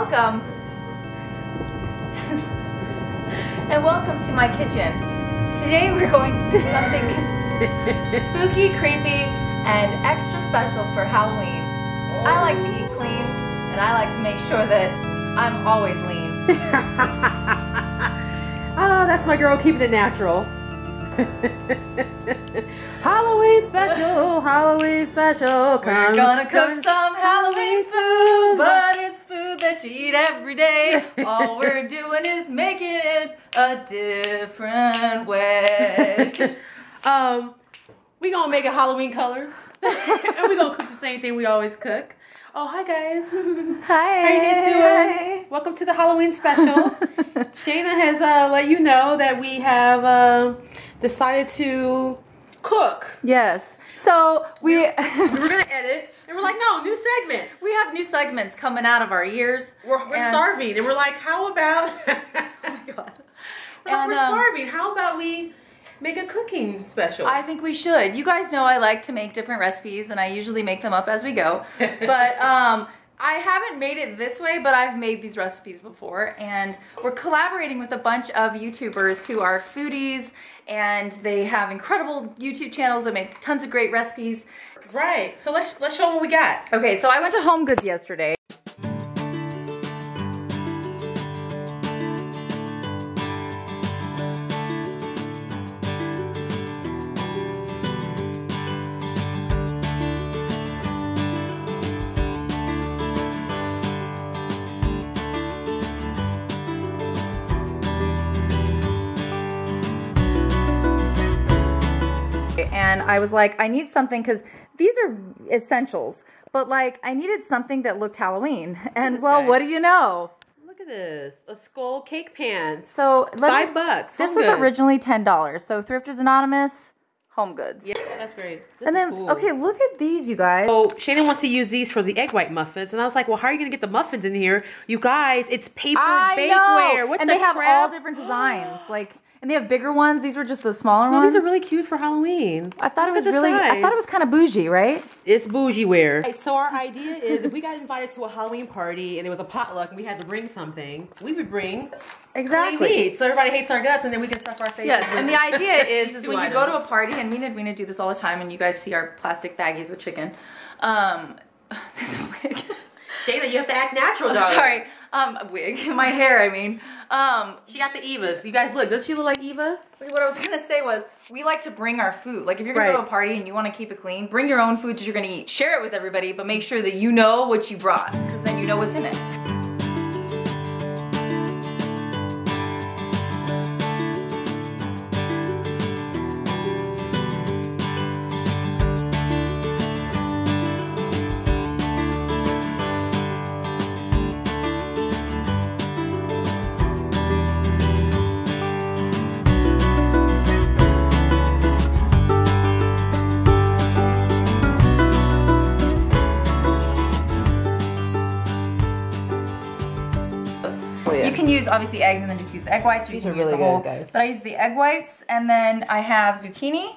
Hello guys, and welcome. and welcome to my kitchen. Today we're going to do something spooky, creepy, and extra special for Halloween. I like to eat clean, and I like to make sure that I'm always lean. oh, that's my girl keeping it natural. Halloween special, Halloween special. We're gonna cook some Halloween food, but that you eat every day. All we're doing is making it a different way. um, we gonna make it Halloween colors, and we gonna cook the same thing we always cook. Oh, hi guys. Hi. How you guys doing? Welcome to the Halloween special. Shana has uh, let you know that we have uh, decided to cook. Yes. So we We were gonna edit, and we're like, no, new segment. we have new segments coming out of our ears. We're, we're And- starving, and we're like, how about? Oh my god. We're, like, we're um, starving. How about we make a cooking special? I think we should. You guys know I like to make different recipes and I usually make them up as we go. But um I haven't made it this way, but I've made these recipes before and we're collaborating with a bunch of YouTubers who are foodies and they have incredible YouTube channels that make tons of great recipes. right. So let's let's show them what we got. Okay, so I went to Home Goods yesterday. I was like, I need something because these are essentials, but like I needed something that looked Halloween. And well, guy. what do you know? Look at this, a skull cake pan. So Five me- bucks. This Home was Goods. originally ten dollars. So Thrifters Anonymous, Home Goods. Yeah, that's great. This and then cool. okay, look at these, you guys. So Shannon wants to use these for the egg white muffins, and I was like, "Well, how are you gonna get the muffins in here? You guys, it's paper I bakeware. know, What and the they have crap? all different designs. like, and they have bigger ones. These were just the smaller No, ones. these are really cute for Halloween. I thought it was at the really. I thought it was kind of bougie, right? It's bougie wear. So our idea is if we got invited to a Halloween party and there was a potluck and we had to bring something, we would bring Exactly. plain meat. So everybody hates our guts and then we can stuff our faces. Yes, and the idea is, is two when you go to a party, and Mina, Mina do this all the time, and you guys see our plastic baggies with chicken. Um, this wig. Shana, you have to act natural, Oh, darling. sorry, um, wig. My hair, I mean. Um, She got the Evas. You guys look. Does she look like Eva? what I was gonna say was, we like to bring our food. Like, if you're gonna go to a party and you want to keep it clean, bring your own food that you're gonna eat. Share it with everybody, but make sure that you know what you brought, because then you know what's in it. Obviously eggs and then just use the egg whites, or you These can are use really the whole. good, guys. But I use the egg whites, and then I have zucchini.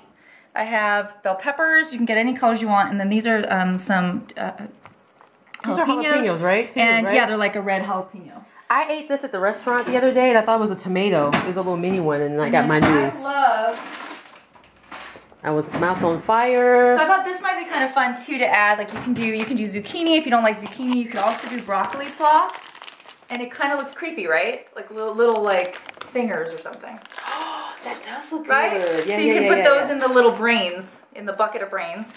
I have bell peppers. You can get any colors you want, and then these are um, some uh, These are jalapenos, right? Too, and right? yeah, they're like a red jalapeno. I ate this at the restaurant the other day and I thought it was a tomato. It was a little mini one and I got my news. I love. I was mouth on fire. So I thought this might be kind of fun too to add. Like you can do, you can do zucchini if you don't like zucchini. You could also do broccoli slaw, and it kind of looks creepy, right? Like little, little like fingers or something. Oh, that does look right? good. Yeah, so you yeah, can yeah, put those in the little brains, in the bucket of brains.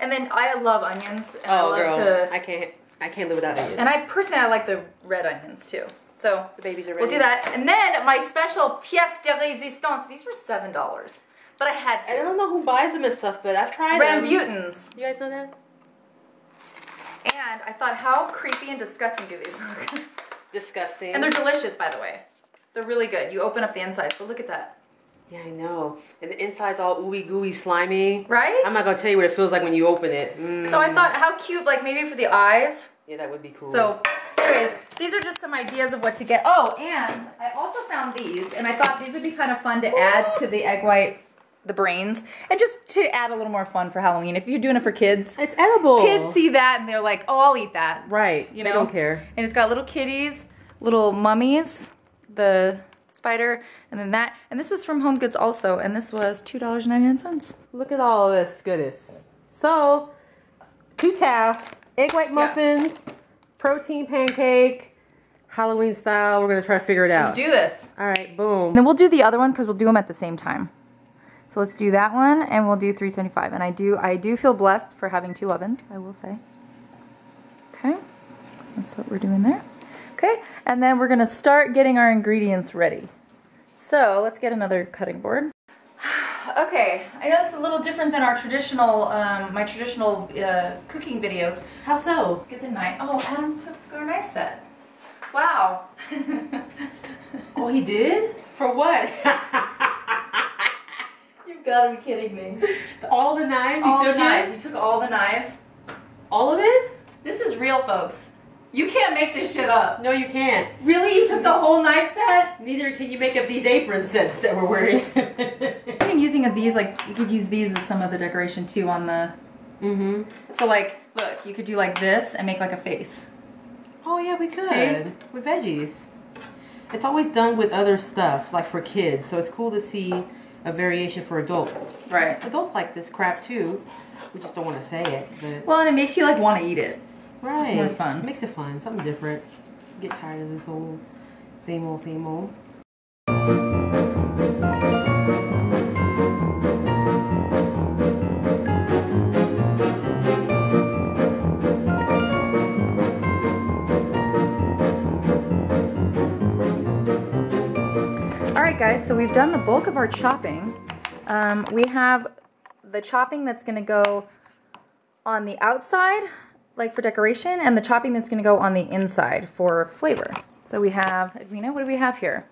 And then I love onions, and I Oh, love girl, to. I can't. I can't live without onions. and I personally, I like the red onions too. So the babies are ready. we'll do that. And then my special pièce de résistance. These were seven dollars, but I had to. I don't know who buys them and stuff, but I've tried them. Rambutans. You guys know that? And I thought, how creepy and disgusting do these look? Disgusting. and they're delicious, by the way. They're really good. You open up the insides, so look at that. yeah, I know. And the inside's all ooey gooey, slimy. Right? I'm not gonna tell you what it feels like when you open it. Mm. So I thought, how cute, like maybe for the eyes. Yeah, that would be cool. So, anyways, these are just some ideas of what to get. Oh, and I also found these, and I thought these would be kind of fun to add to the egg white the brains, and just to add a little more fun for Halloween. If you're doing it for kids, It's edible. kids see that and they're like, "Oh, I'll eat that." Right. You They know, don't care. And it's got little kitties, little mummies, the spider, and then that. And this was from Home Goods also, and this was two dollars ninety nine cents. Look at all this goodness. So, two tasks: egg white muffins, protein pancake, Halloween style. We're gonna try to figure it out. Let's do this. all right, boom. Then we'll do the other one because we'll do them at the same time. So let's do that one, and we'll do 375. And I do, I do feel blessed for having two ovens. I will say. Okay, that's what we're doing there. Okay, and then we're gonna start getting our ingredients ready. So let's get another cutting board. okay, I know it's a little different than our traditional, um, my traditional uh, cooking videos. How so? Let's get the knife. Oh, Adam took our knife set. Wow. Oh, he did? For what? You've got to be kidding me. all the knives all the took knives. it? You took all the knives. All of it? This is real, folks. You can't make this shit up. No, you can't. Really? You took the whole knife set? Neither can you make up these apron sets that we're wearing. I think using of these, like, you could use these as some of the decoration too on the. mm-hmm. So, like, look, you could do like this and make like a face. Oh yeah, we could. See? With veggies. It's always done with other stuff, like for kids. So it's cool to see a variation for adults. Right. Adults like this crap too. We just don't want to say it, but Well, and it makes you like want to eat it. right. more fun. Makes it fun. Something different. Get tired of this old, same old, same old. So we've done the bulk of our chopping. Um, we have the chopping that's going to go on the outside, like for decoration, and the chopping that's going to go on the inside for flavor. So we have, Edwina, what do we have here?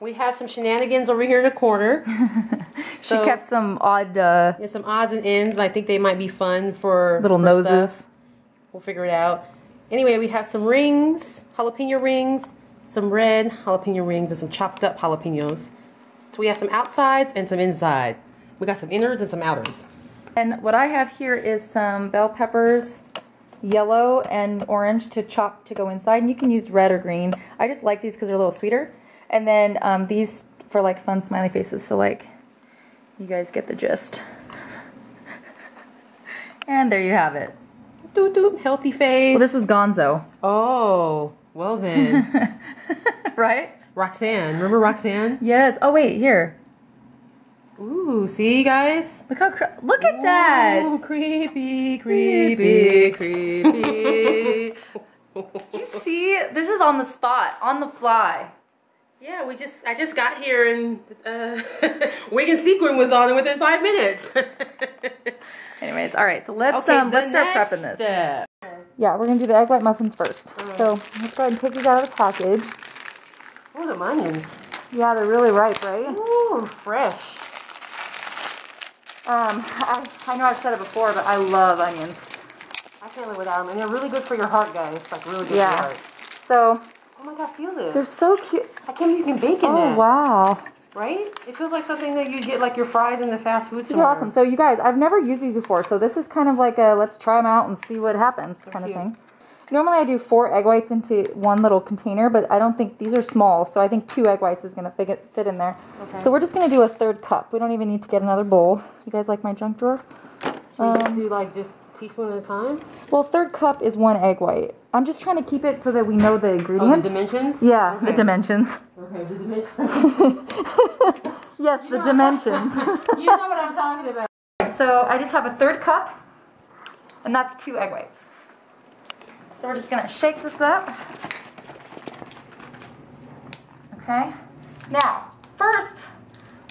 We have some shenanigans over here in the corner. So- she kept some odd uh, There's some odds and ends, and I think they might be fun for little for noses. stuff. We'll figure it out. Anyway, we have some rings, jalapeno rings, some red jalapeno rings, and some chopped up jalapenos. So we have some outsides and some inside. We got some innards and some outers. And what I have here is some bell peppers, yellow and orange to chop to go inside. And you can use red or green. I just like these because they're a little sweeter. And then um, these for like fun smiley faces. So like, you guys get the gist. and there you have it. Doot doot, healthy face. Well, this was Gonzo, oh, well then. right? Roxanne, remember Roxanne? Yes. Oh wait, here. Ooh, see guys? Look how cr- look at that. Ooh, creepy, creepy, creepy. Do you see? This is on the spot, on the fly. Yeah, we just I just got here and uh, wig and sequin was on within five minutes. Anyways, all right. So let's Okay, um let's start prepping this. step. Yeah, we're gonna do the egg white muffins first. So let's go ahead and take these out of the package. Oh, the onions. Yeah, they're really ripe, right? Ooh, fresh. Um, I, I know I've said it before, but I love onions. I can't live without them, and they're really good for your heart, guys. Like really good Yeah. for your heart. So Oh my god, feel this. they're so cute. I can't believe you can bake in Oh that. wow, Right? It feels like something that you get like your fries in the fast food these are awesome. So you guys, I've never used these before, so this is kind of like a let's try them out and see what happens kind of thing. Normally I do four egg whites into one little container, but I don't think these are small, so I think two egg whites is gonna fit fit in there. Okay. So we're just gonna do a third cup. We don't even need to get another bowl. You guys like my junk drawer? You um, do like just teaspoon at a time? Well, third cup is one egg white. I'm just trying to keep it so that we know the ingredients. Oh, the dimensions? yeah, the dimensions. Okay, the dimensions. yes, the dimensions. you know what I'm talking about. so I just have a third cup, and that's two egg whites. So we're just gonna shake this up. Okay. Now, first,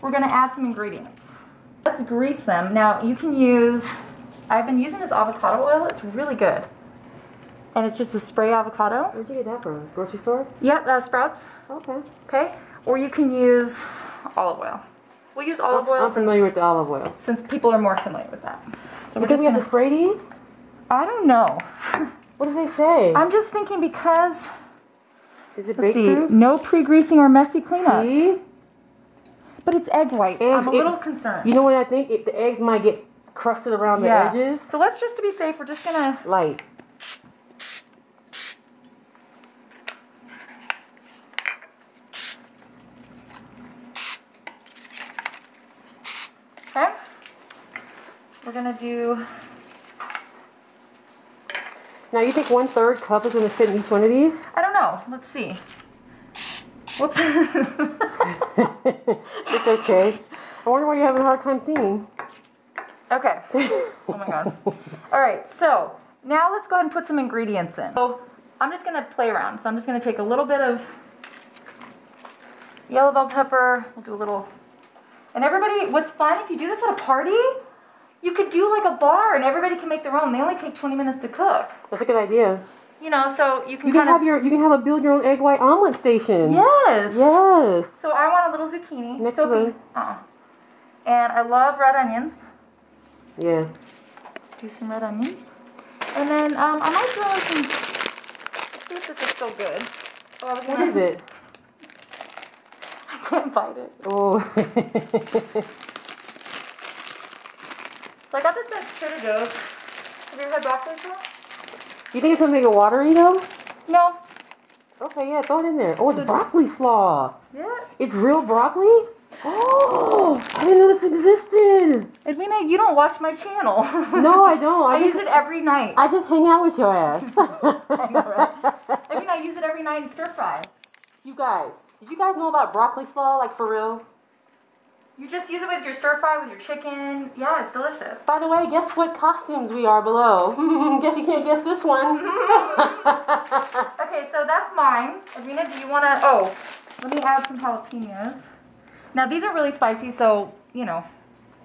we're gonna add some ingredients. Let's grease them. Now, you can use, I've been using this avocado oil. It's really good. And it's just a spray avocado. Where'd you get that from? Grocery store? Yep, uh, Sprouts. Okay. Okay. Or you can use olive oil. We'll use olive oil I'm familiar with the olive oil. since people are more familiar with that. So Because we have gonna, spray these? I don't know. What do they say? I'm just thinking because Is it let's see, proof? no pre-greasing or messy cleanup. See? But it's egg whites. Eggs, I'm a it- little concerned. You know what I think? It, the eggs might get crusted around the yeah. edges. So let's just to be safe, we're just gonna. Light. Okay. We're gonna do. Now you think one third cup is gonna fit in each one of these? I don't know. Let's see. Whoops. It's okay. I wonder why you're having a hard time seeing. Okay. Oh my god. All right. So now let's go ahead and put some ingredients in. So I'm just gonna play around. So I'm just gonna take a little bit of yellow bell pepper. We'll do a little. And everybody, what's fun if you do this at a party? You could do like a bar and everybody can make their own. They only take 20 minutes to cook. That's a good idea. You know, so you can You can have your you can have a build your own egg white omelet station. Yes. Yes. So I want a little zucchini. Next Sophie, one. uh-uh. And I love red onions. Yes. Let's do some red onions. And then um, I might throw in some. See if this is still good. Oh, I was gonna, is it? I can't bite it. Oh. So I got this at Trader Joe's. Have you ever had broccoli sauce? you think it's gonna make it watery though? No. Okay, yeah, throw it in there. Oh, it's broccoli slaw. Yeah. It's real broccoli? Oh, I didn't know this existed. Edwina, you don't watch my channel. No, I don't. I I, use it every night. I just hang out with your ass. I know, right? Edwina, I use it every night in stir fry. you guys, did you guys know about broccoli slaw, like for real? You just use it with your stir fry, with your chicken. Yeah, it's delicious. By the way, guess what costumes we are below? guess you can't guess this one. Okay, so that's mine. Edwina, do you want to? Oh, let me add some jalapenos. Now these are really spicy, so you know.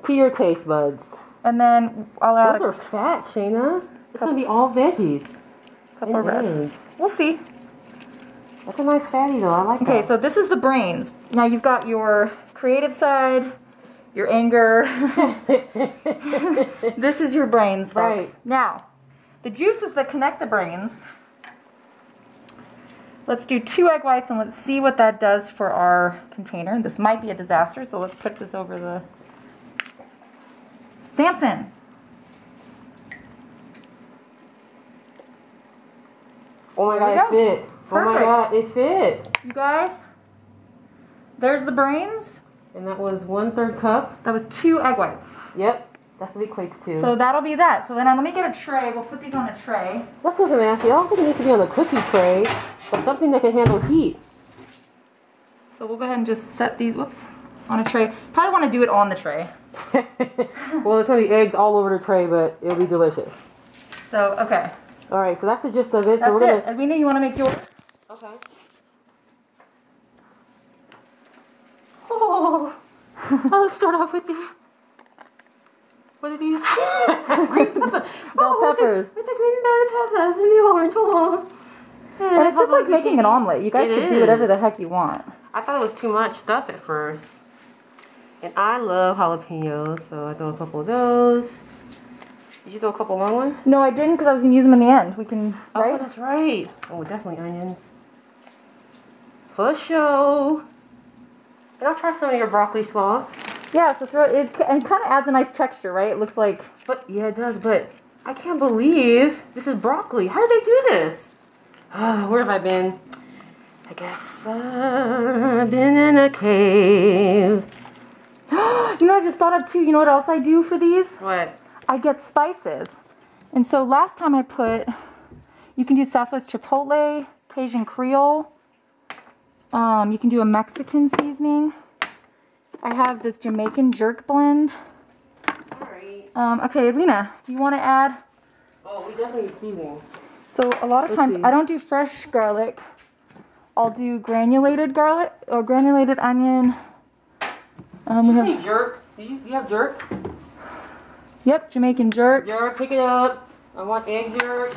to your taste buds. And then I'll add Those a are fat, Shana. It's gonna be all veggies. couple of red. eggs. We'll see. That's a nice fatty though. I like Okay, that. so this is the brains. Now you've got your creative side, your anger. this is your brains, folks. Right. Now, the juices that connect the brains. Let's do two egg whites and let's see what that does for our container. This might be a disaster, so let's put this over the Samson. oh my god, we it fit. Perfect. Oh my god, it fit. You guys, there's the brains. And that was one third cup. That was two egg whites. Yep, that's what equates to. So that'll be that. So then uh, let me get a tray. We'll put these on a tray. that's what I was gonna ask you. I don't think it needs to be on a cookie tray, but something that can handle heat. So we'll go ahead and just set these, whoops, on a tray. Probably want to do it on the tray. well, it's gonna be eggs all over the tray, but it'll be delicious. So, okay. All right, so that's the gist of it. That's so we're it. gonna. Edwina, you want to make yours? Okay. Oh, I'll start off with the. What are these? green pepper. Bell oh, with the- peppers. With the green bell peppers and the orange one. And it's just like making an omelet. You guys It can do whatever the heck you want. I thought it was too much stuff at first. And I love jalapenos, so I throw a couple of those. Did you throw a couple long ones? No, I didn't because I was going to use them in the end. We can, oh, right? Oh, that's right. Oh, definitely onions. For show. And I'll try some of your broccoli slaw. Yeah, so throw it. And it kind of adds a nice texture, right? It looks like. But yeah, it does. But I can't believe this is broccoli. How did they do this? Ah, where have I been? I guess uh, I've been in a cave. You know what I just thought of too? You know what else I do for these? What? I get spices. And so last time I put, you can do Southwest Chipotle, Cajun Creole. Um, you can do a Mexican seasoning. I have this Jamaican jerk blend. Um, okay, Edwina, do you want to add? Oh, we definitely need seasoning. So a lot of Let's times see. I don't do fresh garlic. I'll do granulated garlic or granulated onion. Um, we You have, jerk. Do you, you have jerk? yep, Jamaican jerk. Jerk, pick it up. I want egg jerk.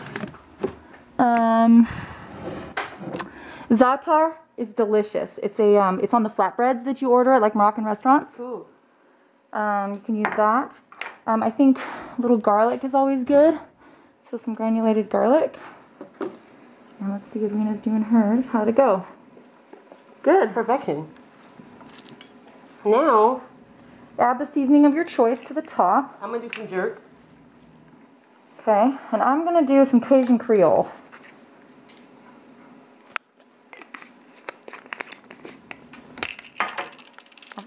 Um, Za'atar is delicious. It's a um, it's on the flatbreads that you order at like Moroccan restaurants. Cool. Um, you can use that. Um, I think a little garlic is always good. So some granulated garlic. Now let's see what Rena's doing hers. How'd it go? Good. Perfection. Now, Add the seasoning of your choice to the top. I'm gonna do some jerk. Okay, and I'm gonna do some Cajun Creole.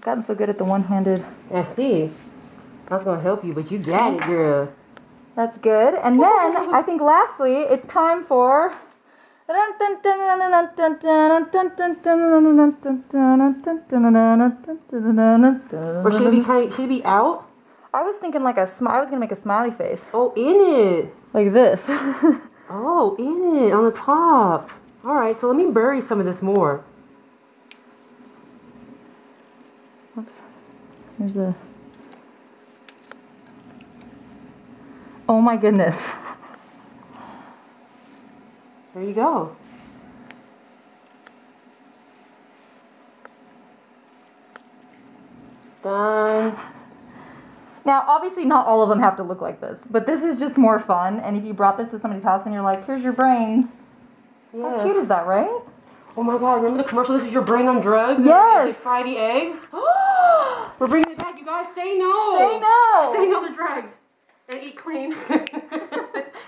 Gotten so good at the one-handed. I see. I was gonna help you, but you got it, girl. That's good. And then I think lastly, it's time for. Or should it be kind? Should it be out? I was thinking like a smi- I was gonna make a smiley face Oh, in it. like this. Oh, in it on the top. All right, so let me bury some of this more. Oops. Here's a. Oh my goodness. There you go. Done. Now, obviously, not all of them have to look like this, but this is just more fun. And if you brought this to somebody's house and you're like, "Here's your brains," how cute is that, right? Oh my God! Remember the commercial? This is your brain on drugs. Yes. And the eggs. We're bringing it back, you guys. Say no. Say no. Say no to drugs. And eat clean.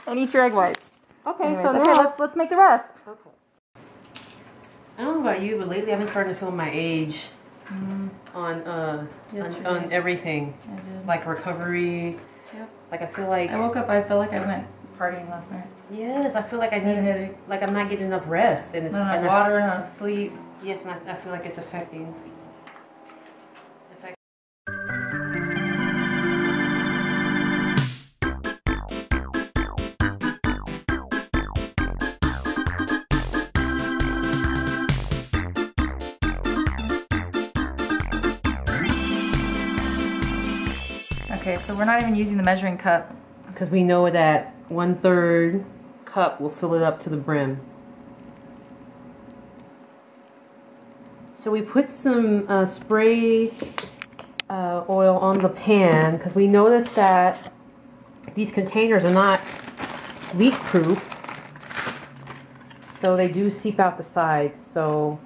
And eat your egg whites. okay, Anyways, so okay, now. let's let's make the rest. Okay. I don't know about you, but lately I've been starting to feel my age on uh on, on everything, I did. like recovery. Yep. Like I feel like I woke up. I felt like I went partying last night. yes, I feel like I had a need headache. like I'm not getting enough rest, and it's Not enough I- water, enough sleep. yes, and I, I feel like it's affecting. affect- Okay, so we're not even using the measuring cup. Because we know that one third cup will fill it up to the brim. So we put some uh, spray uh, oil on the pan because we noticed that these containers are not leak proof. So they do seep out the sides. So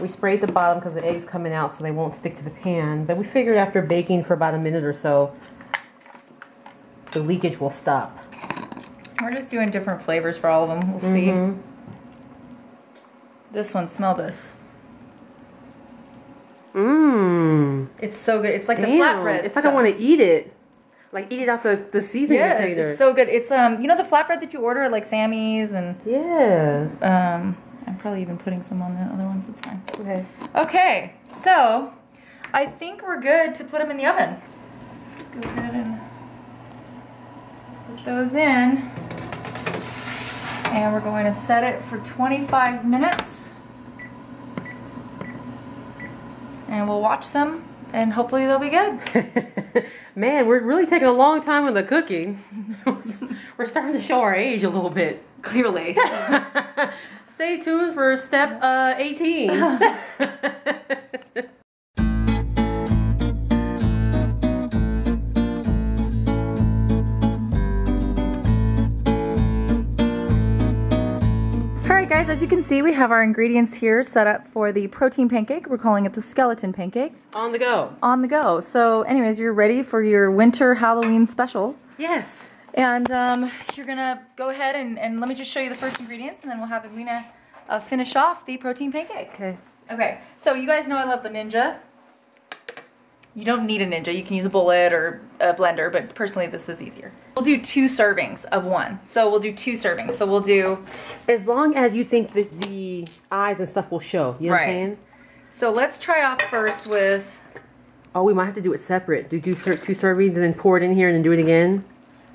we sprayed the bottom because the eggs coming out so they won't stick to the pan. But we figured after baking for about a minute or so, the leakage will stop. We're just doing different flavors for all of them. We'll see. This one, smell this. Mmm. It's so good. It's like Damn. the flatbread. It's like I stuff. want to eat it. Like eat it out the, the seasoning Yes, container. it's so good. It's um, you know the flatbread that you order at like Sammy's and yeah. um, I'm probably even putting some on the other ones. It's fine. Okay. Okay, so I think we're good to put them in the oven. Let's go ahead and put those in. And we're going to set it for 25 minutes. And we'll watch them and hopefully they'll be good. Man, we're really taking a long time with the cooking. We're starting to show our age a little bit. Clearly. Stay tuned for step uh, 18. Guys, as you can see we have our ingredients here set up for the protein pancake. We're calling it the skeleton pancake. On the go. On the go. So anyways, you're ready for your winter Halloween special. Yes. And um, you're gonna go ahead and, and let me just show you the first ingredients and then we'll have Edwina uh, finish off the protein pancake. Okay. Okay, so you guys know I love the Ninja. You don't need a Ninja, you can use a bullet or a blender, but personally this is easier. We'll do two servings of one. So we'll do two servings. So we'll do, As long as you think that the eyes and stuff will show. You know what I'm Right. saying? so let's try off first with, Oh, we might have to do it separate. Do do two servings and then pour it in here and then do it again.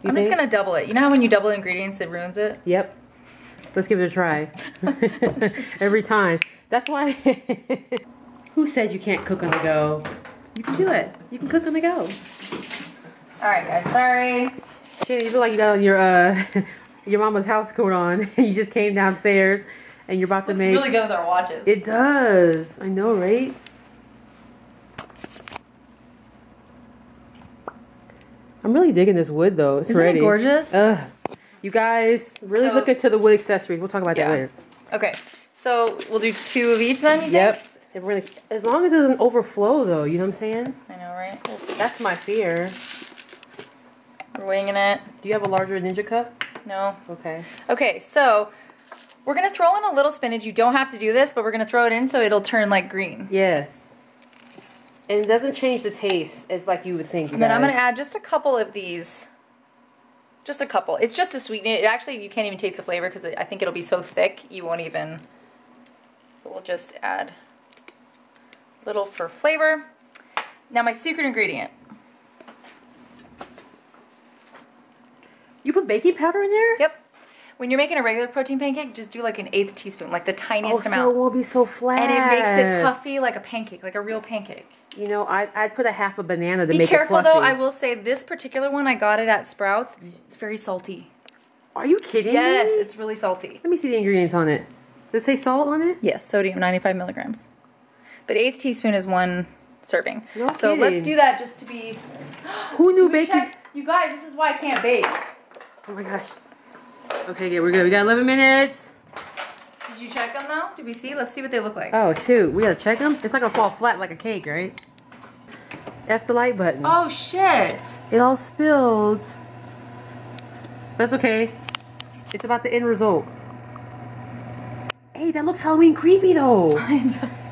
You I'm just gonna double it. You know how when you double ingredients it ruins it? Yep. Let's give it a try. Every time. That's why. Who said you can't cook on the go? You can do it. You can cook on the go. Alright guys, sorry. Shannon, you look like you got your uh your mama's house coat on. you just came downstairs and you're about to Looks make. really good with our watches. It does. I know, right? I'm really digging this wood though. It's Isn't it gorgeous? Ugh. You guys really So- look into the wood accessories. We'll talk about Yeah. that later. Okay, so we'll do two of each then, you think? It really, as long as it doesn't overflow, though. You know what I'm saying? I know, right? We'll. That's my fear. We're winging it. Do you have a larger Ninja cup? No. Okay. Okay, so we're gonna throw in a little spinach. You don't have to do this, but we're gonna throw it in so it'll turn like green. Yes. And it doesn't change the taste as like you would think. You And then I'm gonna add just a couple of these. Just a couple. It's just to sweeten it. It actually, you can't even taste the flavor because I think it'll be so thick you won't even. But we'll just add little for flavor. Now my secret ingredient. You put baking powder in there? Yep. When you're making a regular protein pancake, just do like an eighth teaspoon, like the Oh, tiniest so it won't be so flat. and it makes it puffy like a pancake, like a real pancake. You know, I, I'd put a half a banana to Be make careful it fluffy. Be careful though, I will say this particular one, I got it at Sprouts. It's very salty. Are you kidding Yes, me? it's really salty. Let me see the ingredients on it. Does it say salt on it? Yes, sodium 95 milligrams. But eighth teaspoon is one serving. No so let's do that just to be. Who knew baking? check- You guys, this is why I can't bake. Oh my gosh. Okay, good. We're good. We got 11 minutes. Did you check them though? Did we see? Let's see what they look like. Oh shoot, we gotta check them. It's not gonna fall flat like a cake, right? F the light button. Oh shit! It all spilled. That's okay. It's about the end result. Hey, that looks Halloween creepy though.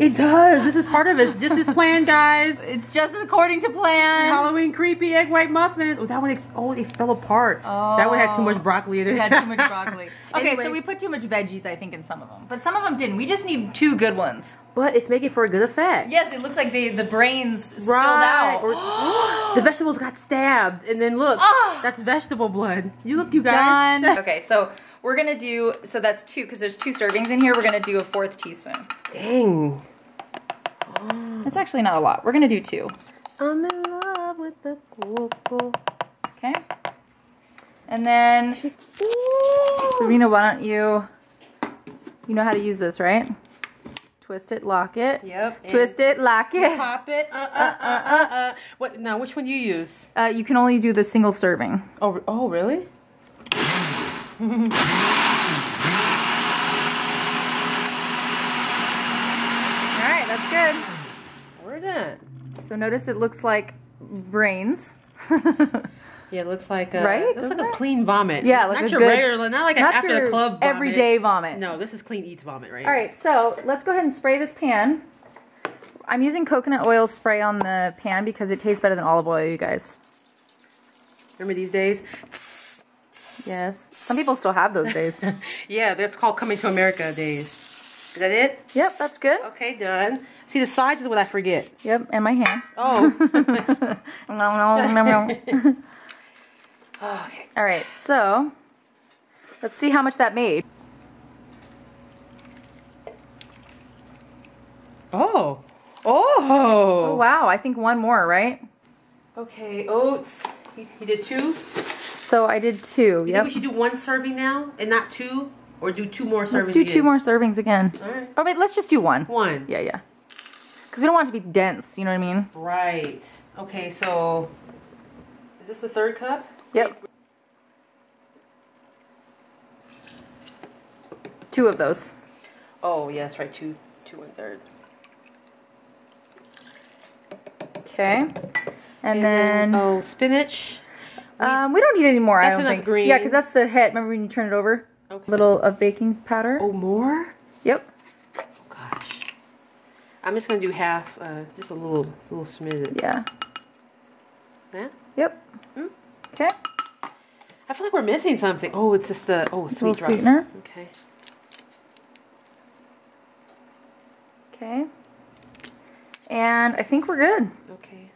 It does. This is part of it. It's just this plan, guys. it's just according to plan. Halloween creepy egg white muffins. Oh, that one. Oh, it fell apart. Oh, That one had too much broccoli in it. We had too much broccoli. Okay, Anyway. so we put too much veggies, I think, in some of them, but some of them didn't. We just need two good ones. but it's making for a good effect. Yes, it looks like the the brains spilled out. Or- the vegetables got stabbed, and then look, Ah. that's vegetable blood. You look, you guys. Done. Okay, so we're gonna do. So that's two because there's two servings in here. We're gonna do a fourth teaspoon. Dang. That's actually not a lot. We're gonna do two. I'm in love with the coco. Okay. And then, Serena, why don't you? You know how to use this, right? Twist it, lock it. Yep. Twist it, lock it. Pop it. Uh, uh, uh, uh, uh. What? Now, which one do you use? Uh, you can only do the single serving. Oh, oh, really? All right, that's good. We're done. So notice it looks like brains. Yeah, it looks like a, Right? Looks like a clean vomit. Yeah, like not a your good- regular, not like Not after the club vomit. everyday vomit. No, this is clean eats vomit, right? All right, so let's go ahead and spray this pan. I'm using coconut oil spray on the pan because it tastes better than olive oil, you guys. Remember these days? Yes. Some people still have those days. yeah, that's called coming to America days. Is that it? yep, that's good. Okay, done. See, the sides is what I forget. Yep, and my hand. Oh. All okay. right, so let's see how much that made. Oh. Oh, Oh. wow, I think one more, right? Okay, oats. He, he did two. So I did two. You Yep. we should do one serving now and not two? Or do two more servings Let's do two more servings again. All right. Oh, wait, let's just do one. One. Yeah, yeah. Because we don't want it to be dense, you know what I mean? Right. Okay, so is this the third cup? Yep. Two of those. Oh, yeah, that's right. Two, two and third. Okay. And, then, oh, spinach. Um, we don't need any more. I don't enough think. green. Yeah, because that's the head. Remember when you turn it over? Okay. Little of baking powder. Oh, more? Yep. Oh gosh. I'm just gonna do half, uh, just a little, a little smidget. Yeah. Yeah. Yep. Mm. Okay. I feel like we're missing something. Oh, it's just the oh sweet drops. sweetener. Okay. Okay. And I think we're good. Okay.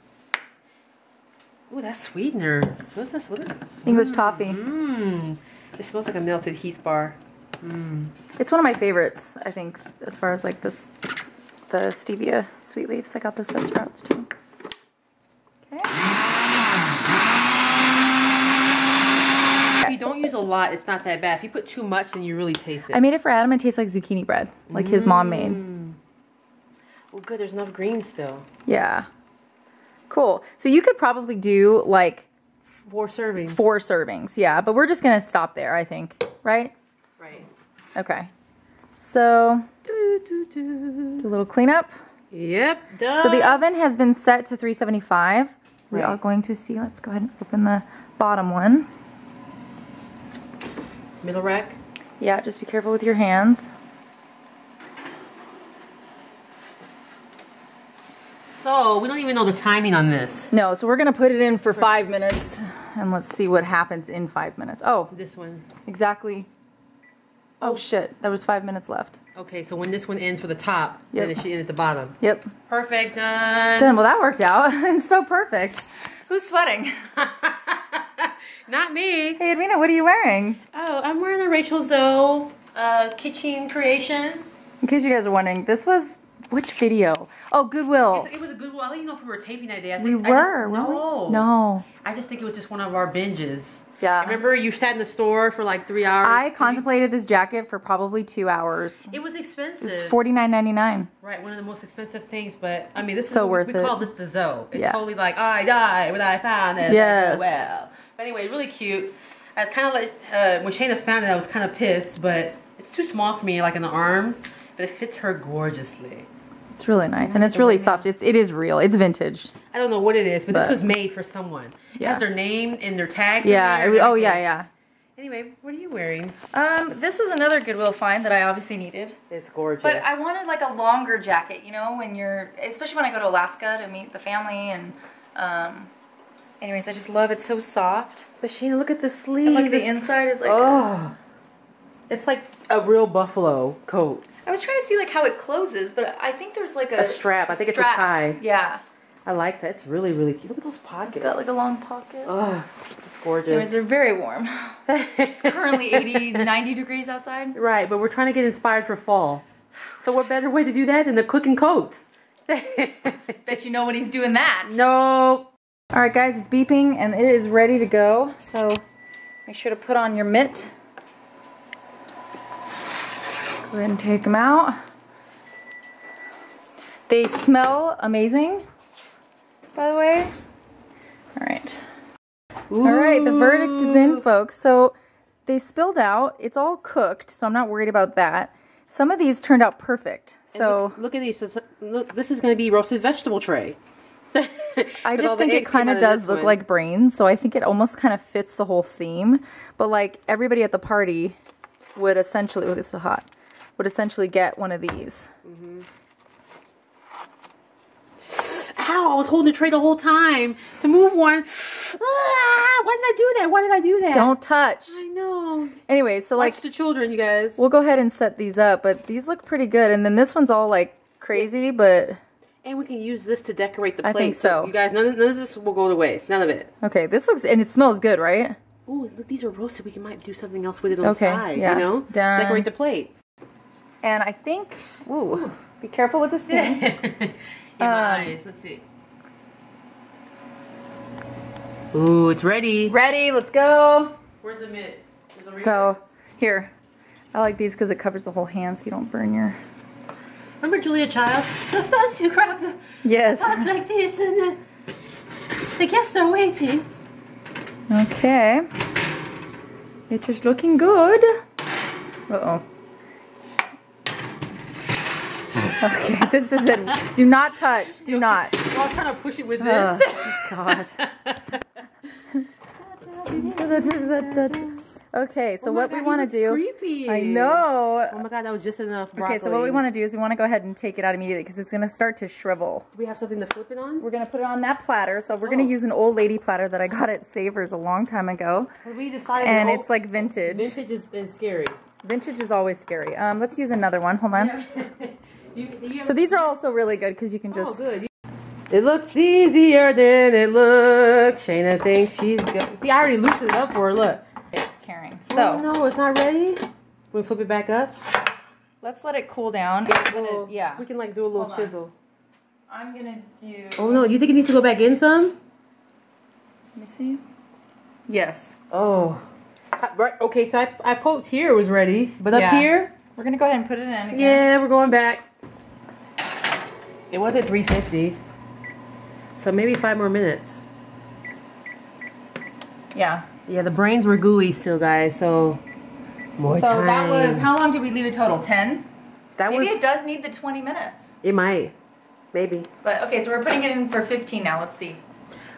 Ooh, that sweetener. What's this? What is? English toffee. Mmm. It smells like a melted Heath bar. Mm. It's one of my favorites, I think, as far as like this, the stevia sweet leaves. I got this at Sprouts too. Okay. If you don't use a lot, it's not that bad. If you put too much, then you really taste it. I made it for Adam. It tastes like zucchini bread, like his mom made. Mm. oh, good. There's enough green still. Yeah. Cool. So you could probably do like Four servings. four servings. Yeah, but we're just gonna stop there. I think. Right. Right. Okay. So Do, do, do. do a little cleanup. Yep, done. So the oven has been set to 375. We Right. are going to see. Let's go ahead and open the bottom one. middle rack. Yeah, just be careful with your hands. So we don't even know the timing on this. No, so we're gonna put it in for five minutes, and let's see what happens in five minutes. Oh, This one. exactly. Oh shit, there was five minutes left. Okay, so when this one ends for the top, Yep. then it should end at the bottom. Yep, Perfect, done. done. Well, that worked out. it's so perfect. Who's sweating? Not me. Hey, Edwina, what are you wearing? Oh, I'm wearing a Rachel Zoe uh, kitchen creation. In case you guys are wondering, this was which video? Oh, Goodwill. It, it was a good one. I don't even know if we were taping that day. I We think, were, I just, were we? no. No. I just think it was just one of our binges. Yeah. I remember you sat in the store for like three hours. I you- contemplated this jacket for probably two hours. It was expensive. It's forty nine ninety nine. Right, one of the most expensive things, but I mean, this is So is worth we, it. we call this the Zoe. It's Yeah. totally like I die when I found it. Yes. Like, well. But anyway, really cute. I kind of like uh, when Shana found it, I was kind of pissed, but it's too small for me, like in the arms. But it fits her gorgeously. It's really nice and it's really soft. It's it is real. It's vintage. I don't know what it is, but, this was made for someone. It Yeah. has their name and their tags. Yeah. it- oh yeah, yeah. Anyway, what are you wearing? Um, this was another Goodwill find that I obviously needed. It's gorgeous. But I wanted like a longer jacket, you know, when you're, especially when I go to Alaska to meet the family and, um, anyways, I just love it. So soft. But Shana, look at the sleeve. And like the inside is like. Oh, it's like a real buffalo coat. I was trying to see like how it closes, but I think there's like a, A strap. I think it's a tie. Yeah, I like that. It's really, really cute. Look at those pockets. it's got like a long pocket. Oh, it's Anyways, gorgeous. they're very warm. It's currently 80, 90 degrees outside. right, but we're trying to get inspired for fall. So what better way to do that than the cooking coats? Bet you know when he's doing that. no. All right, guys, it's beeping and it is ready to go. So make sure to put on your mitt. Go ahead and take them out. They smell amazing, by the way. All right. All right, the verdict is in, folks. So they spilled out. It's all cooked, so I'm not worried about that. Some of these turned out perfect. So look, look at these. This, look, this is going to be roasted vegetable tray. I just think it kind of does look like brains, so I think it almost kind of fits the whole theme. But like everybody at the party would essentially, oh, it's so hot, would essentially get one of these. Ow! I was holding the tray the whole time to move one. Ah, why did I do that? Why did I do that? Don't touch. I know. Anyway, so like Watch the children, you guys. we'll go ahead and set these up, but these look pretty good. And then this one's all like crazy, but And we can use this to decorate the plate. I think so. You guys, none of, none of this will go to waste. None of it. okay, this looks and it smells good, right? Ooh, look, these are roasted. We can, might do something else with it on Okay, the side. yeah. You know, Done. decorate the plate. And I think, ooh, be careful with the seam. In my Um, eyes. Let's see. Ooh, it's ready. Ready? Let's go. Where's the mitt? The So here, I like these because it covers the whole hand, so you don't burn your. remember Julia Childs? So first you grab the Yes. pots like this, and the, the guests are waiting. Okay. It is looking good. Uh oh. Okay, this is it. Do not touch. Do not. Well, I'm trying to push it with Oh, this. God. okay, so Oh what God, we want to do. Creepy. I know. Oh my god, that was just enough broccoli. Okay, so what we want to do is we want to go ahead and take it out immediately because it's going to start to shrivel. Do we have something to flip it on? We're going to put it on that platter. So we're going Oh. to use an old lady platter that I got at Savers a long time ago. We decided. And it's like vintage. vintage is, is scary. Vintage is always scary. Um, let's use another one. Hold on. you, you So these are also really good because you can just. Oh, just. good. It looks easier than it looks. Shana thinks she's good. See, I already loosened it up for her. Look. It's tearing. Oh, so oh, no, it's not ready. We flip it back up. let's let it cool down. Yeah, gonna- well, yeah. We can like do a little Hold on. chisel. I'm gonna do. Oh no, you think it needs to go back in some? Let me see. Yes. Oh. Right. Okay, so I, I poked here it was ready, but up Yeah. here, We're gonna go ahead and put it in. Again. yeah, we're going back. It was at 350. So maybe five more minutes. Yeah. Yeah, the brains were gooey still, guys. So more so time. that was how long did we leave it total? Ten. that Maybe was it does need the twenty minutes. It might. Maybe. But okay, so we're putting it in for 15 now. Let's see.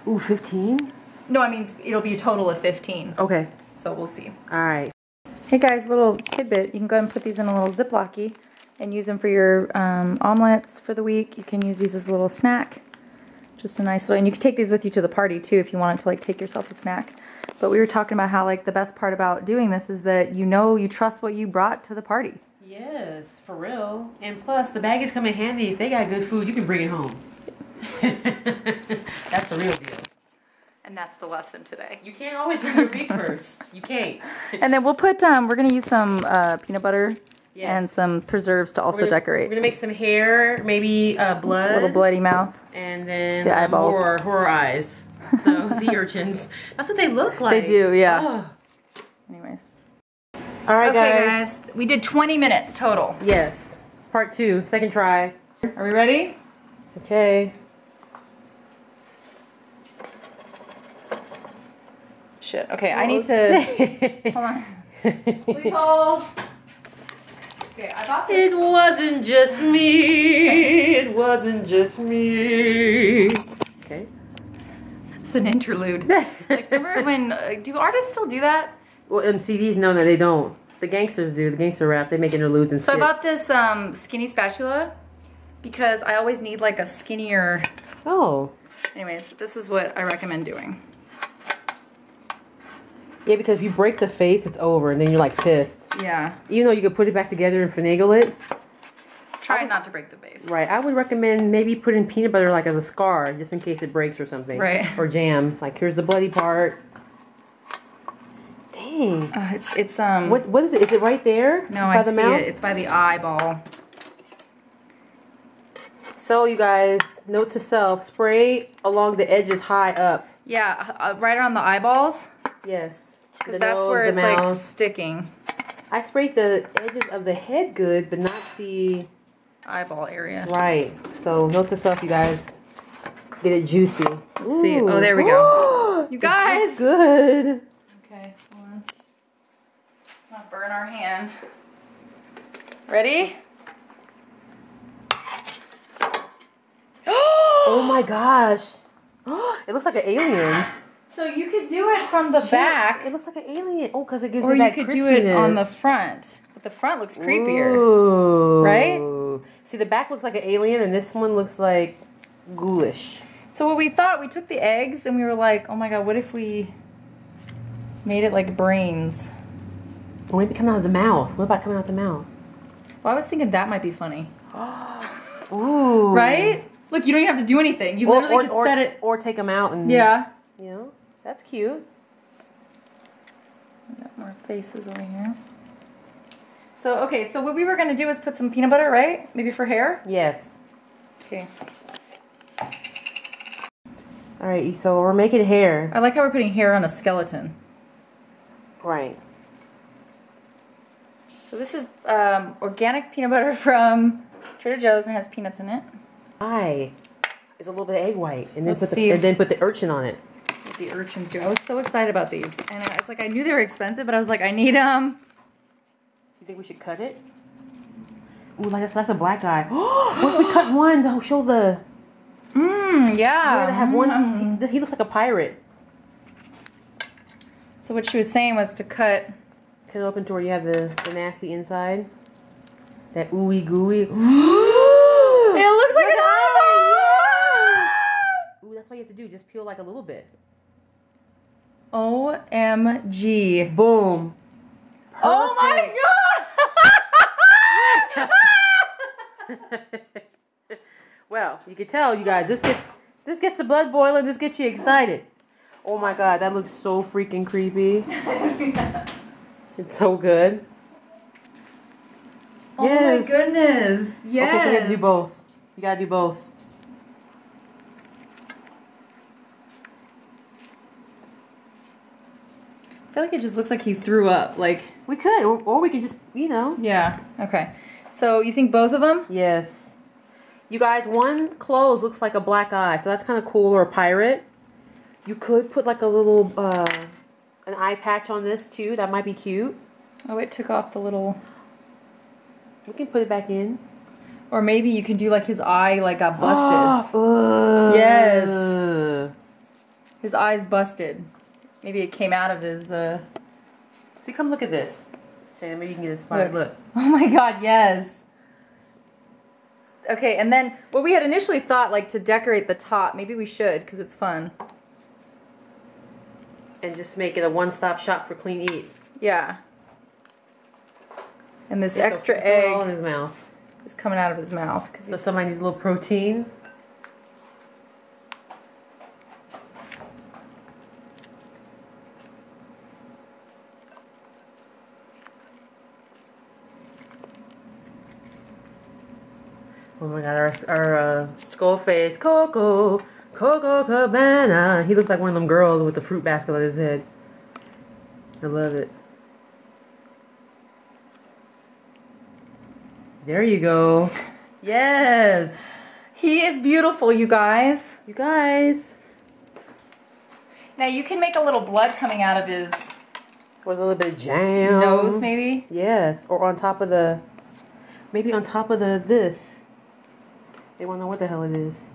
Ooh, 15? No, I mean it'll be a total of 15. Okay. So we'll see. All right. Hey guys, little tidbit. You can go ahead and put these in a little Ziplocky and use them for your um, omelets for the week. You can use these as a little snack. Just a nice little, and you can take these with you to the party too if you wanted to like take yourself a snack. But we were talking about how like the best part about doing this is that you know you trust what you brought to the party. Yes, for real. And plus, the baggies come in handy. If they got good food, you can bring it home. That's the real deal. And that's the lesson today. You can't always bring your big purse. You can't. And then we'll put, um, we're gonna use some uh, peanut butter Yes. and some preserves to also We're gonna- decorate. We're gonna make some hair, maybe uh, blood, little bloody mouth. and then The eyeballs. horror, horror eyes. So sea urchins. That's what they look like. They do, yeah. Oh. Anyways. All right, Okay, guys. guys. We did 20 minutes total. Yes. It's part two, second try. Are we ready? Okay. Shit. Okay, I need to. Hold on. Please hold. Okay, I bought this. It wasn't just me. It wasn't just me. Okay. It's an interlude. like, remember when? Uh, do artists still do that? Well, and CDs, no, no, they don't. The gangsters do. The gangster rap. They make interludes and stuff. So I bought this um, skinny spatula because I always need like a skinnier. Oh. Anyways, this is what I recommend doing. Yeah, because if you break the face, it's over, and then you're like pissed. Yeah. Even though you could put it back together and finagle it. Try not to break the vase. Right. I would recommend maybe putting peanut butter like as a scar, just in case it breaks or something. Right. Or jam. Like here's the bloody part. Dang. Uh, it's it's um. What what is it? Is it right there? No, By I the see mouth? it. It's by the eyeball. So you guys, note to self: spray along the edges high up. Yeah, uh, right around the eyeballs Yes. Because that's nose, where it's like sticking. I sprayed the edges of the head good, but not the Eyeball area. right. So note to self, you guys, get it juicy. Let's see. Oh, there we go. You guys. It's good. Okay, hold on. Let's not burn our hand. Ready? Oh my gosh. It looks like an alien. So you could do it from the back, It looks like an alien. Oh, because it gives or you that crispiness. Or you could do it on the front. But the front looks creepier. Ooh. Right? See, the back looks like an alien, and this one looks like ghoulish. So what we thought, we took the eggs and we were like, oh my god, what if we made it like brains? Or maybe coming out of the mouth. What about coming out of the mouth? Well, I was thinking that might be funny. Ooh. Right? Look, you don't even have to do anything. You Or, literally or, could or, set it. or take them out and Yeah. That's cute. Got more faces over here. So, okay, so what we were going to do is put some peanut butter, right? Maybe for hair? Yes. Okay. All right. So we're making hair. I like how we're putting hair on a skeleton. Right. So this is um, organic peanut butter from Trader Joe's and it has peanuts in it. Hi. It's a little bit of egg white, and then Let's put see. the and then put the urchin on it. The urchins do. I was so excited about these. And it's like I knew they were expensive, but I was like, I need them. You think we should cut it? Ooh, like that's that's a black guy. what if we cut one to show the? Mmm, yeah. Yeah, to have one. Mm. He, he looks like a pirate. So what she was saying was to cut. Cut it open to where you have the, the nasty inside. That ooey gooey. It looks like an eyeball! Ooh, that's what you have to do. Just peel like a little bit. OMG. Boom. Oh my god! Well, you can tell you guys this gets this gets the blood boiling. This gets you excited. Oh my god, that looks so freaking creepy. It's so good. Oh my goodness. Yes. Okay, so you gotta do both. You gotta do both. Feel like it just looks like he threw up. Like, We could, or, or we could just, you know. yeah. Okay. So you think both of them? Yes. You guys, one clothes looks like a black eye, so that's kind of cool, or a pirate. You could put like a little, uh, an eye patch on this too. That might be cute. Oh, it took off the little. We can put it back in. Or maybe you can do like his eye like got busted. Yes. his eye's busted. Maybe it came out of his uh See, come look at this. Shannon, maybe you can get inspired. Look. Look. Oh my god, yes. Okay, and then what we had initially thought like to decorate the top, maybe we should because it's fun. And just make it a one-stop shop for clean eats. Yeah. And this a extra football in egg his mouth. is coming out of his mouth So somebody needs a little protein. Oh my god, our, our uh, skull face, Coco, Coco Cabana. He looks like one of them girls with the fruit basket on his head. I love it. There you go. Yes. he is beautiful, you guys. You guys. Now you can make a little blood coming out of his Or a little bit of jam. nose, maybe. Yes. Or on top of the, maybe on top of the this. They want to know what the hell it is.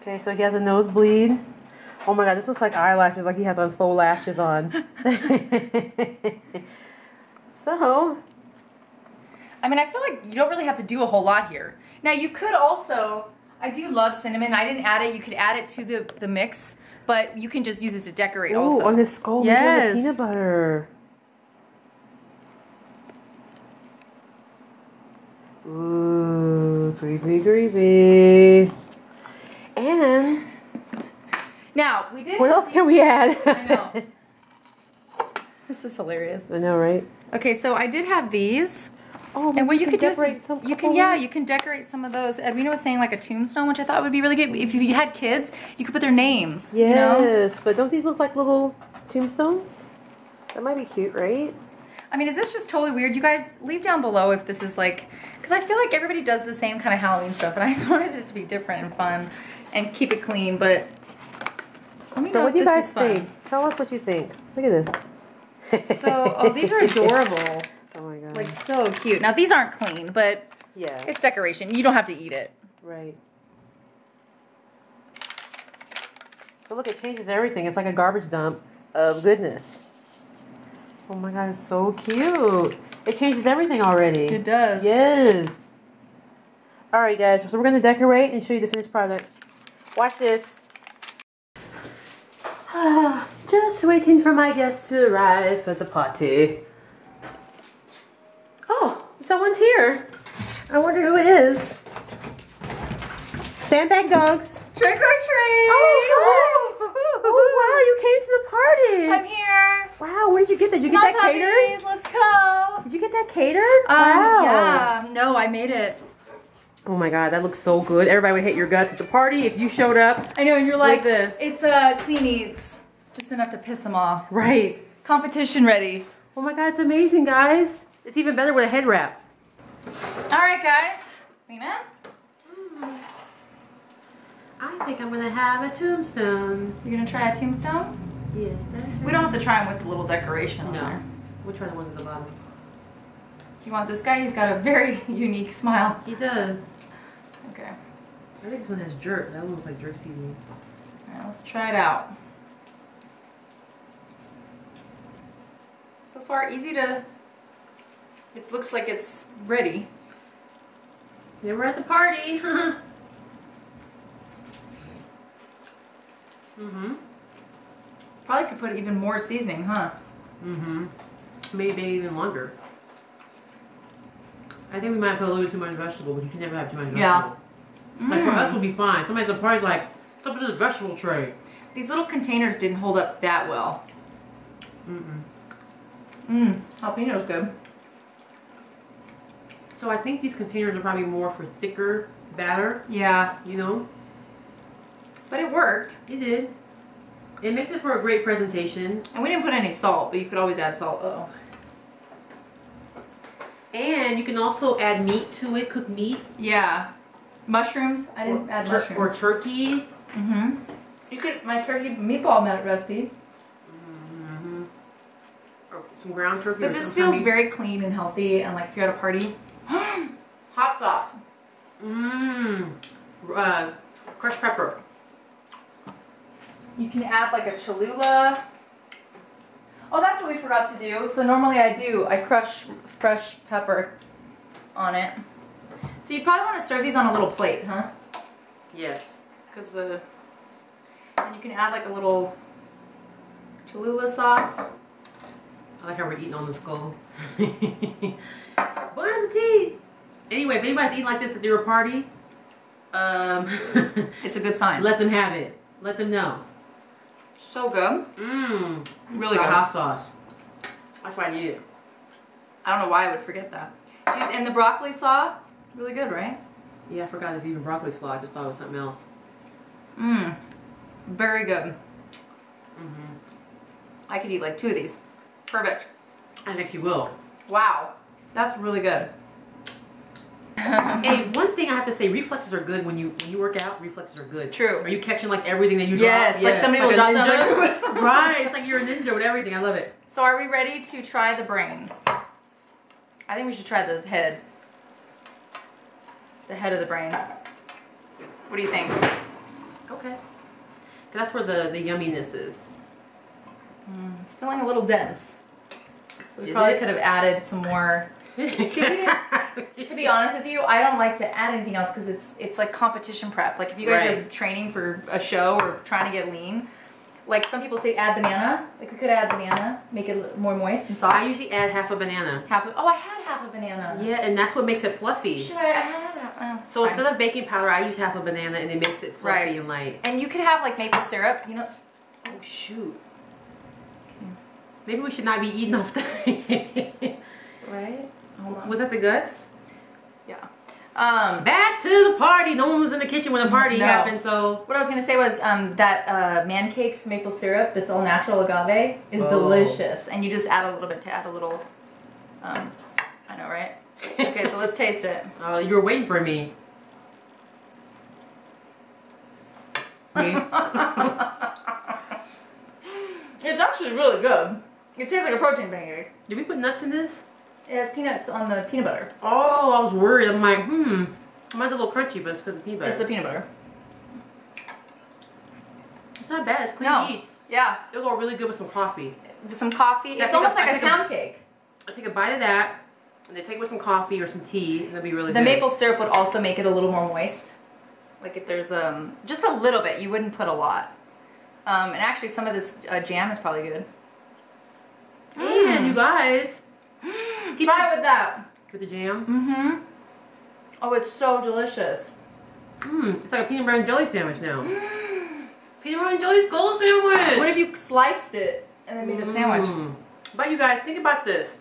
Okay, so he has a nosebleed. Oh my god, this looks like eyelashes, like he has on faux lashes on. so, I mean, I feel like you don't really have to do a whole lot here. Now you could also, I do love cinnamon. I didn't add it. You could add it to the the mix, but you can just use it to decorate ooh, also. on his skull, Yes. peanut butter. Ooh, creepy, creepy. And Now we did. what else can we add? I know. This is hilarious. I know, right? Okay, so I did have these. Oh, And what you could do decorate is some you can yeah you can decorate some of those. Edwina was saying like a tombstone, which I thought would be really good. If you had kids, you could put their names. You know? Yes, but don't these look like little tombstones? That might be cute, right? I mean, is this just totally weird? You guys leave down below if this is like, because I feel like everybody does the same kind of Halloween stuff, and I just wanted it to be different and fun, and keep it clean. But let me So know what do you guys think? Tell us what you think. Look at this. So, oh, these are adorable, Oh my god. like so cute. Now these aren't clean, but yeah. it's decoration. You don't have to eat it. Right. So look, it changes everything. It's like a garbage dump of goodness. Oh my god, it's so cute. It changes everything already. It does. Yes. All right, guys. So we're gonna decorate and show you the finished product. Watch this. Ah, just waiting for my guests to arrive at the party. Oh, someone's here. I wonder who it is. Sandbag dogs. Trick or treat! Oh, wow, you came to the party. I'm here. Wow, where did you get that? Did you get that on, catered? puppies, let's go. Did you get that catered? Um, wow. Yeah. No, I made it. Oh my god, that looks so good. Everybody would hate your guts at the party if you showed up. I know, and you're like, this. it's uh, clean eats. Just enough to piss them off. Right. Competition ready. Oh my god, it's amazing, guys. It's even better with a head wrap. All right, guys. Lena? I think I'm gonna have a tombstone. You're gonna try a tombstone? Yes, that's We don't have to try them with the little decoration on No. there. Which one was at the bottom? Do you want this guy? He's got a very unique smile. He does. Okay. I think this one has jerk. That one looks like jerk seasoning. All right, let's try it out. So far, easy to. It looks like it's ready. Yeah, we're at the party. mm-hmm. Probably could put even more seasoning, huh? Mm-hmm. Maybe even longer. I think we might put a little bit too much vegetable, but you can never have too much vegetable. Yeah. vegetable. Like for us, we'll be fine. Somebody's party's like, what's up with this vegetable tray? These little containers didn't hold up that well. Mm-mm. Mmm, jalapeno's good. So I think these containers are probably more for thicker batter, Yeah, you know? But it worked. It did. It makes it for a great presentation. And we didn't put any salt, but you could always add salt. Oh. And you can also add meat to it, cooked meat. Yeah. Mushrooms. I didn't or, add mushrooms. or turkey. mm-hmm. You could my turkey meatball recipe. Mm-hmm. So some ground turkey. But this feels very clean and healthy, and like if you're at a party, hot sauce. Mmm. Uh, crushed pepper. You can add like a Cholula. Oh, that's what we forgot to do. So normally I do, I crush fresh pepper on it. So you'd probably want to serve these on a little plate, huh? Yes. Because the, and you can add like a little Cholula sauce. I like how we're eating on the skull. bon appetit. Anyway, if anybody's eating like this at your party, um, It's a good sign. let them have it. Let them know. So good. Mmm. Really Got good. hot sauce. That's why I need it. I don't know why I would forget that. And the broccoli slaw, really good, right? Yeah, I forgot there's even broccoli slaw. I just thought it was something else. Mmm. Very good. Mm-hmm. I could eat like two of these. Perfect. I think you will. Wow. That's really good. hey, one thing I have to say, reflexes are good when you when you work out. Reflexes are good. True. Are you catching like everything that you Yes, drop? Yes, like somebody will a drop ninja. like- right. It's like you're a ninja with everything. I love it. So are we ready to try the brain? I think we should try the head. The head of the brain. What do you think? Okay. that's where the the yumminess is. Hmm, it's feeling a little dense. So we Is probably it? could have added some more. See, to be honest with you, I don't like to add anything else because it's it's like competition prep. Like if you guys are training for a show or trying to get lean, like some people say add banana. Like we could add banana, make it more moist and soft. I usually add half a banana. half. Of, oh, I had half a banana. Yeah, and that's what makes it fluffy. Should I? I had half. Oh, So instead of baking powder, I use half a banana, and it makes it fluffy Right. and light. and you could have like maple syrup. You know. Oh shoot. Maybe we should not be eating off the. Right. Hold on. was that the guts? Yeah. Um. Back to the party. No one was in the kitchen when the party No. happened, so What I was gonna say was um, that uh, man cakes maple syrup that's all natural agave is delicious, and you just add a little bit to add a little. Um, I know, right? Okay, so let's taste it. oh, you were waiting for me. Me? It's actually really good. It tastes like a protein pancake. Did we put nuts in this? It has peanuts on the peanut butter. Oh, I was worried. I'm like, hmm. Mine's a little crunchy, but it's because of peanut butter. It's the peanut butter. It's not bad. It's clean No. eats. Yeah, It will go really good with some coffee. with some coffee. Yeah, it's take a- almost like a take a- pound cake. I take a bite of that, and then take it with some coffee or some tea, and it'll be really The good. The maple syrup would also make it a little more moist. Like if there's um just a little bit, you wouldn't put a lot. Um, and actually, some of this uh, jam is probably good. And you guys, keep Try it with that. with the jam. Mm-hmm. Oh, it's so delicious. Mmm, it's like a peanut butter and jelly sandwich now. peanut butter and jelly skull sandwich. What if you sliced it and then made a sandwich? Mm. But you guys, think about this.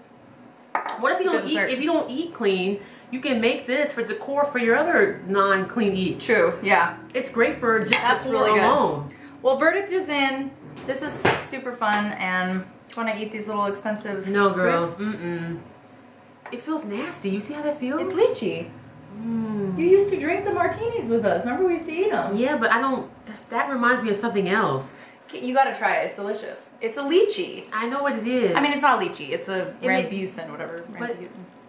What if you don't eat? If you don't eat clean, you can make this for decor for your other non-clean eat. True. Yeah. It's great for just That's decor really good. alone. Well, verdict is in. This is super fun, and want to eat these little expensive? No, girl. Mm-mm. It feels nasty. You see how that feels? It's lychee. Mm. You used to drink the martinis with us. Remember we used to eat them. Yeah, but I don't. That reminds me of something else. You got to try it. It's delicious. It's a lychee. I know what it is. I mean, it's not lychee. It's a It rambusan, whatever. but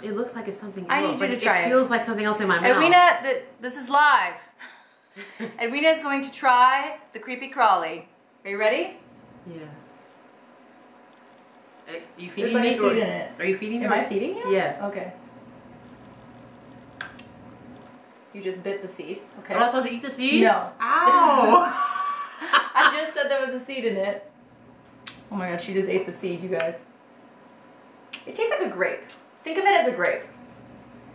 it looks like it's something else. I need you to try it. it. feels like something else in my mouth. Edwina, th- this is live. Edwina is going to try the creepy crawly. Are you ready? Yeah. Are you feeding There's like me? a or- seed in it. Are you feeding me? Am I feeding you? Yeah. Okay. You just bit the seed. Okay. Am I supposed to eat the seed? No. Ow! I just said there was a seed in it. Oh my god, she just ate the seed, you guys. It tastes like a grape. Think of it as a grape.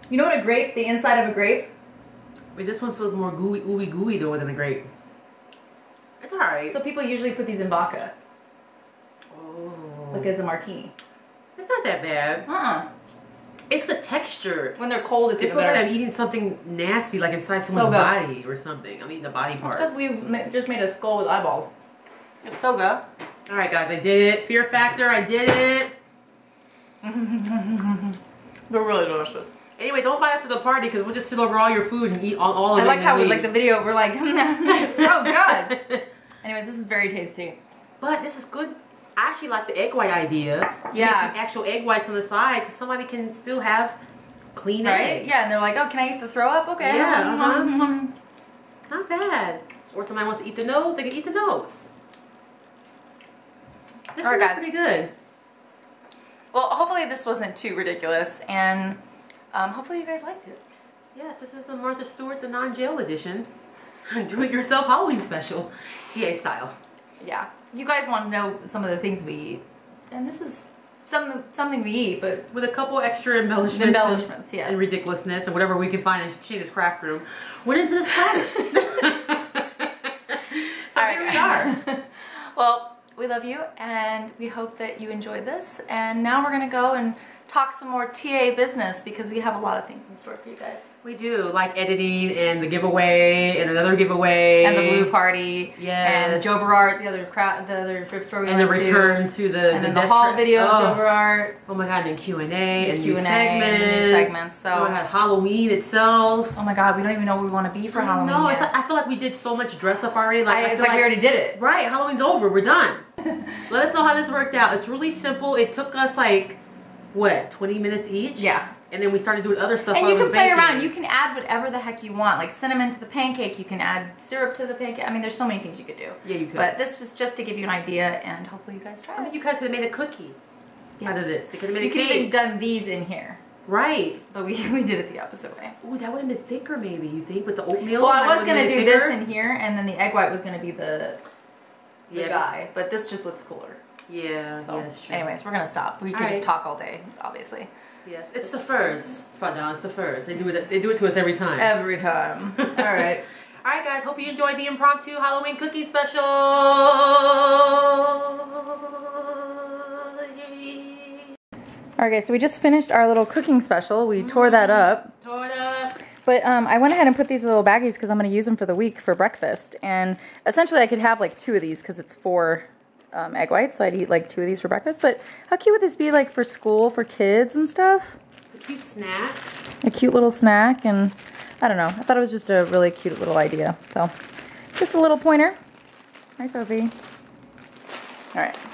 You know what a grape, the inside of a grape? Wait, this one feels more gooey, ooey gooey though than the grape. It's alright. So people usually put these in vodka, oh. Like as a martini. it's not that bad. Uh-uh. It's the texture. When they're cold, it's It feels like. I'm eating something nasty, like inside someone's good. body or something. I'm eating the body It's part. because we just made a skull with eyeballs. It's so good. All right, guys, I did it. Fear factor, I did it. They're really delicious. Anyway, don't invite us to the party because we'll just sit over all your food and eat all, all of I it. I like how we like the video. We're like, it's so good. Anyways, this is very tasty. But this is good I actually like the egg white idea. To Yeah. Make some actual egg whites on the side because somebody can still have clean Right? eggs. Yeah, and they're like, oh, can I eat the throw up? Okay. Yeah, uh-huh. Not bad. Or somebody wants to eat the nose, they can eat the nose. This All right, one guys. pretty good. Well, hopefully this wasn't too ridiculous, and um, hopefully you guys liked it. Yes, this is the Martha Stewart, the non-jail edition. Do-it-yourself Halloween special, TA style. Yeah. You guys want to know some of the things we eat, and this is some something we eat, but With a couple extra embellishments, Embellishments, and, yes. and ridiculousness and whatever we can find in Shana's craft room went into this product. so All here right, we are. well, we love you, and we hope that you enjoyed this. And now we're gonna go and talk some more TA business because we have a lot of things in store for you guys. We do like editing and the giveaway and another giveaway And the blue party, Yes. and Joe Verart, the other crowd, the other thrift store we and the went to. return to the and the then the haul video oh. of Joe Verart. Oh my god, and Q and A and Q&A new and new segments, so- oh my god, Halloween itself. Oh my God, we don't even know what we want to be for Halloween No, like, I feel like we did so much dress up already. Like I, I, it's feel like, like we already did it. Right, Halloween's over. We're done. Let us know how this worked out. It's really simple. It took us like what, 20 minutes each? Yeah. And then we started doing other stuff And while you can play baking. around. You can add whatever the heck you want, like cinnamon to the pancake. You can add syrup to the pancake. I mean, there's so many things you could do. Yeah, you could. But this is just to give you an idea, and hopefully you guys try I mean, you guys could have made a cookie out of this. They could have made You could have even done these in here, right. but we, we did it the opposite way. Ooh, that would have been thicker maybe, you think, with the oatmeal? Well, I was gonna do thicker? this in here, and then the egg white was gonna be the, the Yeah. guy, but this just looks cooler. Yeah, So, yeah, true. anyways, we're gonna stop. We could All just right. talk all day, obviously. Yes, it's the furs. It's fun. It's the furs. They do it. They do it to us every time. Every time. all right. All right, guys. Hope you enjoyed the impromptu Halloween cooking special. All right, guys. So we just finished our little cooking special. We tore that up. Tore it up. But um, I went ahead and put these little baggies because I'm going to use them for the week for breakfast. And essentially, I could have like two of these because it's four um, egg whites, so I'd eat like two of these for breakfast. But how cute would this be like for school for kids and stuff? It's a cute snack. A cute little snack, and I don't know. I thought it was just a really cute little idea. So, just a little pointer. Hi, Sophie. All right.